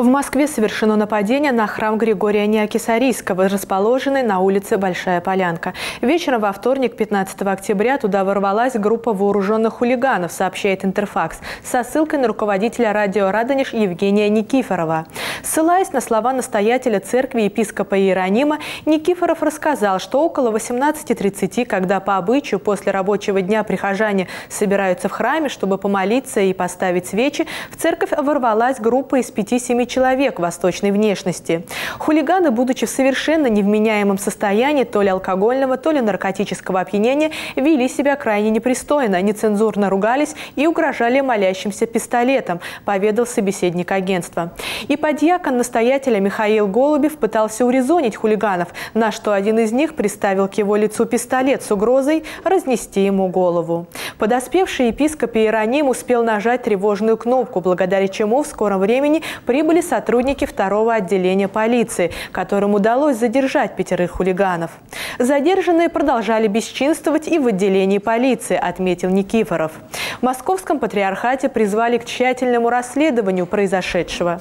В Москве совершено нападение на храм Григория Неокисарийского, расположенный на улице Большая Полянка. Вечером во вторник, 15 октября, туда ворвалась группа вооруженных хулиганов, сообщает Интерфакс, со ссылкой на руководителя радио «Радонеж» Евгения Никифорова. Ссылаясь на слова настоятеля церкви епископа Иеронима, Никифоров рассказал, что около 18.30, когда по обычаю после рабочего дня прихожане собираются в храме, чтобы помолиться и поставить свечи, в церковь ворвалась группа из 5-7 человек восточной внешности. Хулиганы, будучи в совершенно невменяемом состоянии то ли алкогольного, то ли наркотического опьянения, вели себя крайне непристойно, нецензурно ругались и угрожали молящимся пистолетом, поведал собеседник агентства. И подьякон настоятеля Михаил Голубев пытался урезонить хулиганов, на что один из них приставил к его лицу пистолет с угрозой разнести ему голову. Подоспевший епископ Иероним успел нажать тревожную кнопку, благодаря чему в скором времени прибыли были сотрудники второго отделения полиции, которым удалось задержать пятерых хулиганов. Задержанные продолжали бесчинствовать и в отделении полиции, отметил Никифоров. В Московском патриархате призвали к тщательному расследованию произошедшего.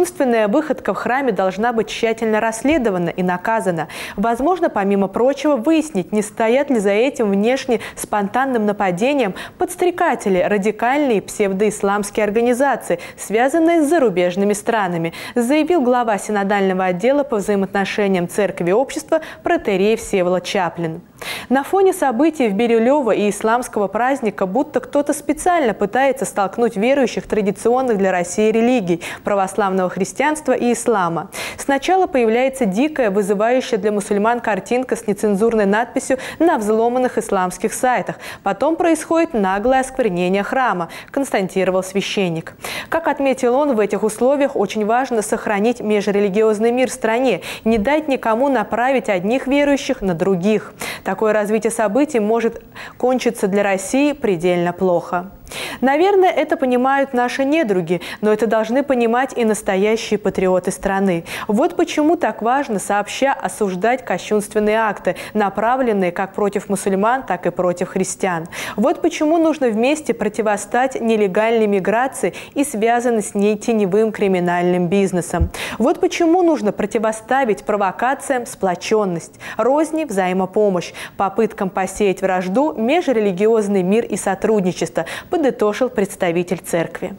Кощунственная выходка в храме должна быть тщательно расследована и наказана. Возможно, помимо прочего, выяснить, не стоят ли за этим внешне спонтанным нападением подстрекатели, радикальные псевдоисламские организации, связанные с зарубежными странами, заявил глава синодального отдела по взаимоотношениям церкви и общества протерей Всеволод Чаплин. На фоне событий в Бирюлево и исламского праздника будто кто-то специально пытается столкнуть верующих традиционных для России религий – православного христианства и ислама. Сначала появляется дикая, вызывающая для мусульман картинка с нецензурной надписью на взломанных исламских сайтах. Потом происходит наглое осквернение храма, констатировал священник. Как отметил он, в этих условиях очень важно сохранить межрелигиозный мир в стране, не дать никому направить одних верующих на других. Такое развитие событий может кончиться для России предельно плохо. Наверное, это понимают наши недруги, но это должны понимать и настоящие патриоты страны. Вот почему так важно сообща осуждать кощунственные акты, направленные как против мусульман, так и против христиан. Вот почему нужно вместе противостать нелегальной миграции и связанной с ней теневым криминальным бизнесом. Вот почему нужно противоставить провокациям сплоченность, розни взаимопомощь, попыткам посеять вражду, межрелигиозный мир и сотрудничество – подытожил представитель церкви.